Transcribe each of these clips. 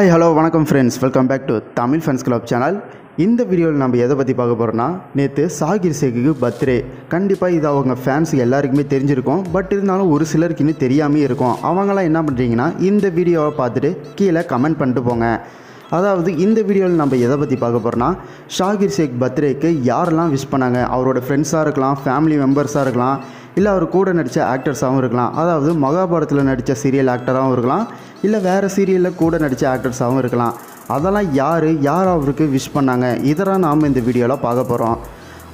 Hi hello வணக்கம் friends welcome back to Tamil fans club channel இந்த வீடியோவில் நம்ம எதை பற்றி பார்க்க போகிறோன்னா நேற்று சாகிர் சேகுக்கு பர்த்டே கண்டிப்பாக இது அவங்க ஃபேன்ஸ் எல்லாருக்குமே தெரிஞ்சிருக்கும். பட் இருந்தாலும் ஒரு சிலருக்கு இன்னும் தெரியாமே இருக்கும். அவங்களாம் என்ன பண்ணுறீங்கன்னா இந்த வீடியோவை பார்த்துட்டு கீழே கமெண்ட் பண்ணிட்டு போங்க. அதாவது இந்த வீடியோவில் நம்ம எதை பற்றி பார்க்க போகிறோன்னா ஷாகிர் ஷேக் பர்த்டேக்கு யாரெல்லாம் விஷ் பண்ணாங்க? அவரோட ஃப்ரெண்ட்ஸாக இருக்கலாம் ஃபேமிலி மெம்பர்ஸாக இருக்கலாம் இல்லை அவர் கூட நடித்த ஆக்டர்ஸாகவும் இருக்கலாம். அதாவது மகாபாரத்தில் நடித்த சீரியல் ஆக்டராகவும் இருக்கலாம். இல்லை வேறு சீரியலில் கூட நடித்த ஆக்டர்ஸாகவும் இருக்கலாம். அதெல்லாம் யார்? யார் அவருக்கு விஷ் பண்ணாங்க? இதெல்லாம் நாம் இந்த வீடியோவில் பார்க்க போகிறோம்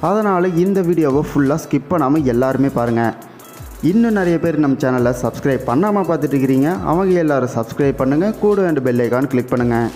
அதனால் இந்த வீடியோவை ஃபுல்லாக ஸ்கிப் பண்ணாமல் எல்லாருமே பாருங்கள் இன்னும் நிறைய பேர் நம்ம சேனலை சப்ஸ்கிரைப் பண்ணாமல் பார்த்துட்டு இருக்கிறீங்க. அவங்க எல்லோரும் சப்ஸ்கிரைப் பண்ணுங்கள் கூட ரெண்டு பெல்லைக்கான் கிளிக் பண்ணுங்கள்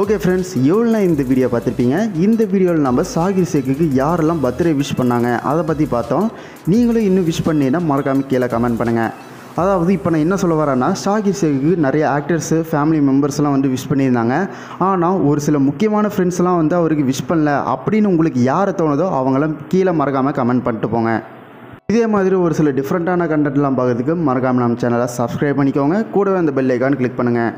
ஓகே ஃப்ரெண்ட்ஸ் எவ்வளோ இந்த வீடியோ பார்த்துருப்பீங்க? இந்த வீடியோவில் நம்ம சாகிர் சேக்குக்கு யாரெல்லாம் பர்த்டே விஷ் பண்ணாங்க? அதை பற்றி பார்த்தோம். நீங்களும் இன்னும் விஷ் பண்ணீங்கன்னா மறக்காமல் கீழே கமெண்ட் பண்ணுங்கள் அதாவது இப்போ நான் என்ன சொல்ல வரேன்னா ஷாகிர் சேக்குக்கு நிறைய ஆக்டர்ஸு ஃபேமிலி மெம்பர்ஸ்லாம் வந்து விஷ் பண்ணியிருந்தாங்க. ஆனால் ஒரு சில முக்கியமான ஃப்ரெண்ட்ஸ்லாம் வந்து அவருக்கு விஷ் பண்ணல. அப்படின்னு உங்களுக்கு யாரை தோணுதோ அவங்களாம் கீழே மறக்காமல் கமெண்ட் பண்ணிட்டு போங்க. இதே மாதிரி ஒரு சில டிஃப்ரெண்ட்டான கண்டென்ட்லாம் பார்க்குறதுக்கு மறக்காமல் நம்ம சேனலை சப்ஸ்கிரைப் பண்ணிக்கோங்க. கூடவே அந்த பெல் ஐக்கான் கிளிக் பண்ணுங்கள்